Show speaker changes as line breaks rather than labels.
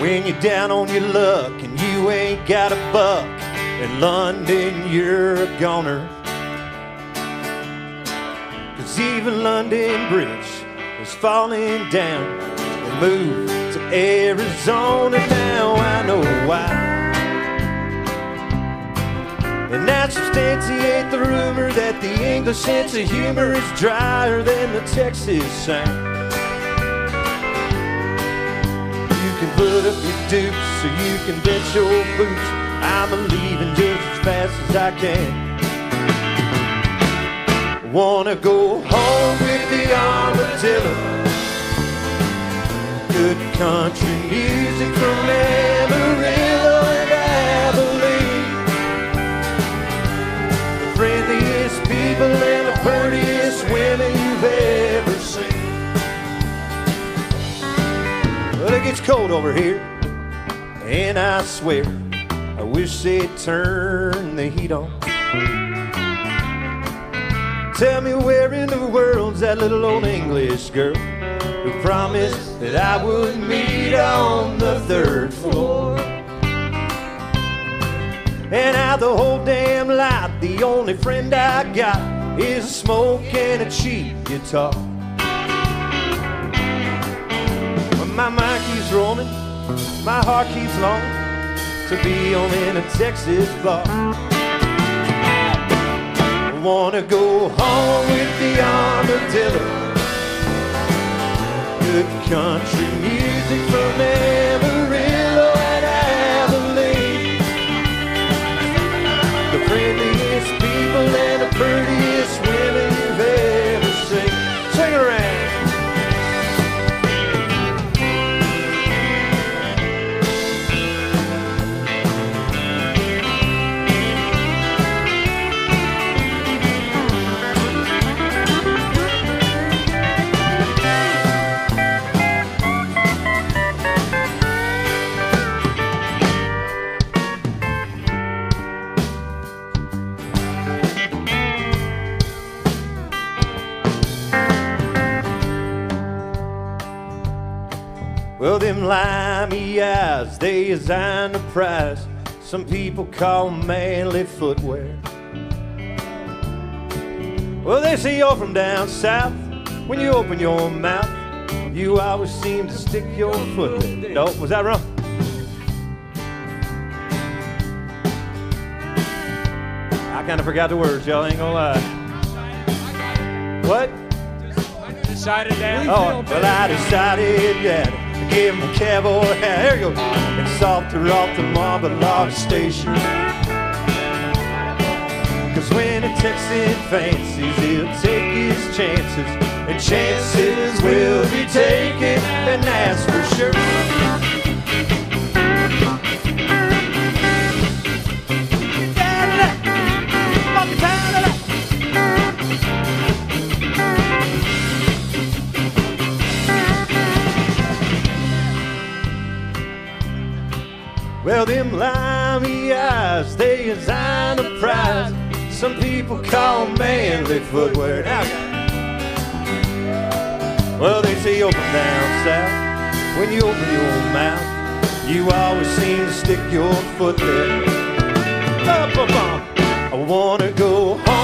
When you're down on your luck and you ain't got a buck, in London you're a goner. Cause even London Bridge is falling down. They moved to Arizona now, I know why. And that substantiate the rumor that the English sense of humor is drier than the Texas sound. Can put up your dukes so you can bet your boots. I'm leaving just as fast as I can. Wanna go home with the armadillo. Good country music from Amarillo gets cold over here, and I swear, I wish they'd turn the heat on. Tell me where in the world's that little old English girl who promised that I would meet on the third floor? And out the whole damn lot, the only friend I got is a smoke and a cheap guitar. My mind keeps roaming, my heart keeps longing to be on in a Texas bar. I wanna go home with the armadillo. Good country music from Amarillo Well, them limey eyes, they design the prize. Some people call manly footwear. Well, they say you're from down south. When you open your mouth, you always seem to stick your foot there. No, was that wrong? I kind of forgot the words, y'all ain't gonna lie. What?
Decided down.
Oh, well, I decided, that. to give him a cowboy hat. Here you go. And softer off the marble log station. Cause when a Texan fancies, he'll take his chances. And chances will be taken, and that's for sure. Well, them limey eyes, they design a prize. Some people call manly footwear. Now, well, they say open down south. When you open your mouth, you always seem to stick your foot there. Up, up, up. I wanna go home